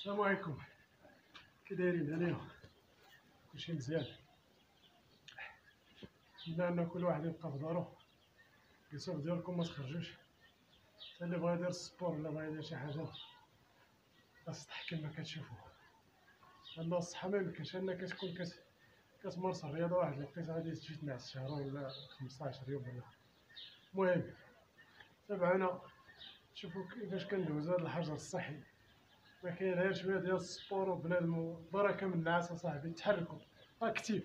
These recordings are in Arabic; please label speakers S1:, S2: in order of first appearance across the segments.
S1: السلام عليكم. كي دايرين هانيا كلشي مزيان. نتمنى ان كل واحد يبقى في دارو الصوف ديالكم ما تخرجوش حتى اللي بغا يدير ال sport ولا بغا يدير شي حاجة السطح كما كتشوفوا لأن الصحه ما يمكنش انك تكون كت كتمارس الرياضه واحد الوقيته غادي تجي تنعس شهر ولا 15 يوم ولا المهم تابعونا شوفوا كيفاش كندوز هذا الحجر الصحي ما كاين غير شوية ديال ال sport وبنادم بركه من النعاس اصاحبي تحركوا actif.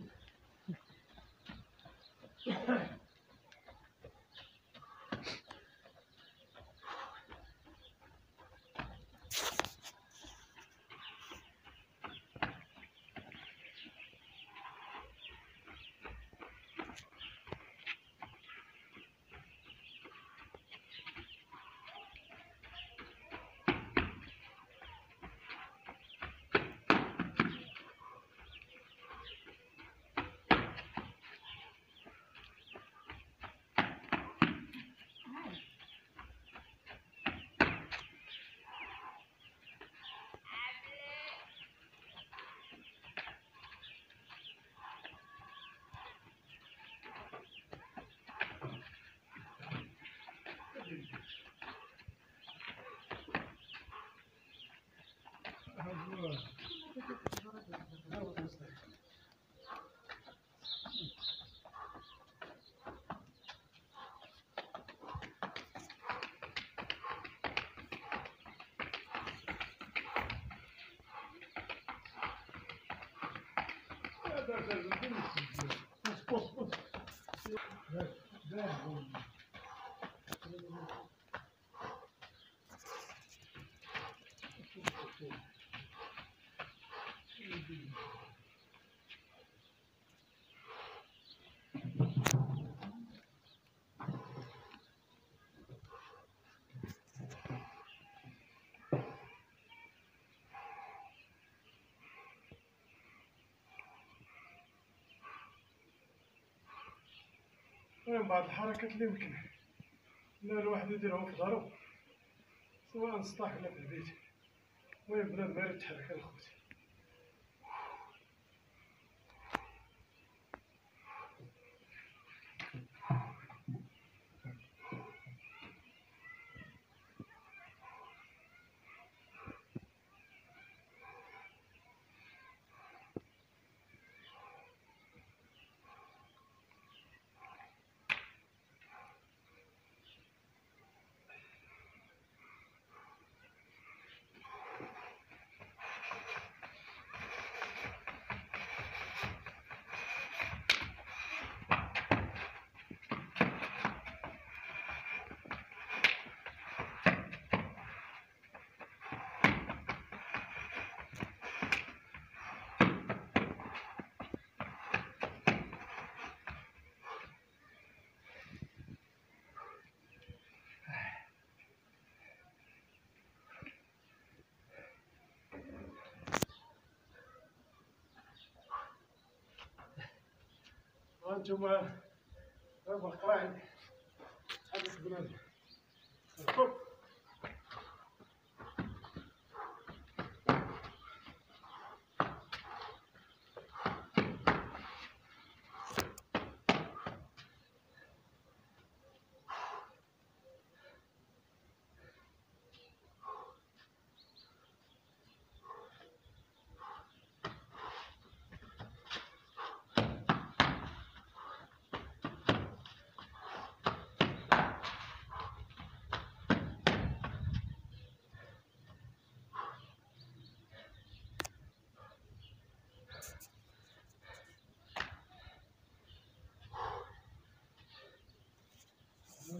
S1: المهم بعض الحركات اللي يمكن. ان الواحد يديرهم في دارو سواء سطح ولا في البيت. المهم بنادم غير يتحرك الخوت وأنتم هذا القواعد هذا بنادم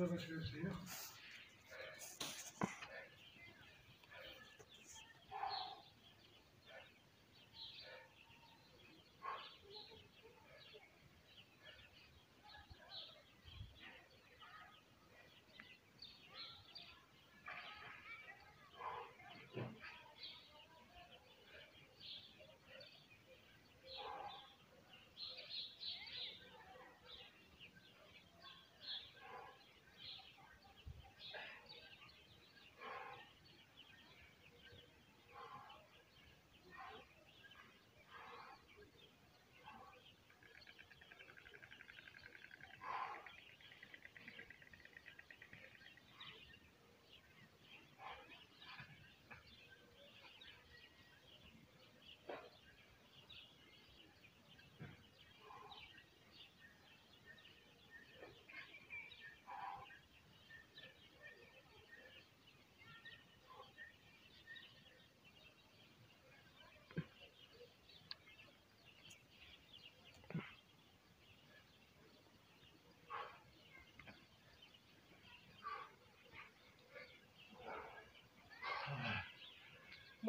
S1: هذا باش يمشي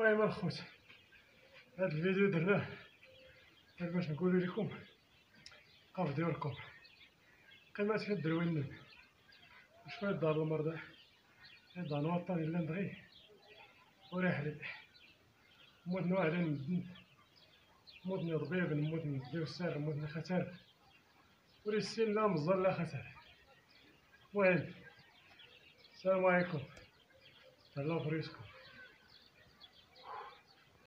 S1: المهم الخوت هاد الفيديو درناه غير باش نقولو لكم قاف ديالكم قيمة في الدروينن شوية دار المرضى هذا الوطن اللي نبغي ورحلة مدن واحدة ندن مدن ضبيب مدن ديوسار مدن ختار وريسين لا مزر لا ختار المهم السلام عليكم تهلاو فريسكم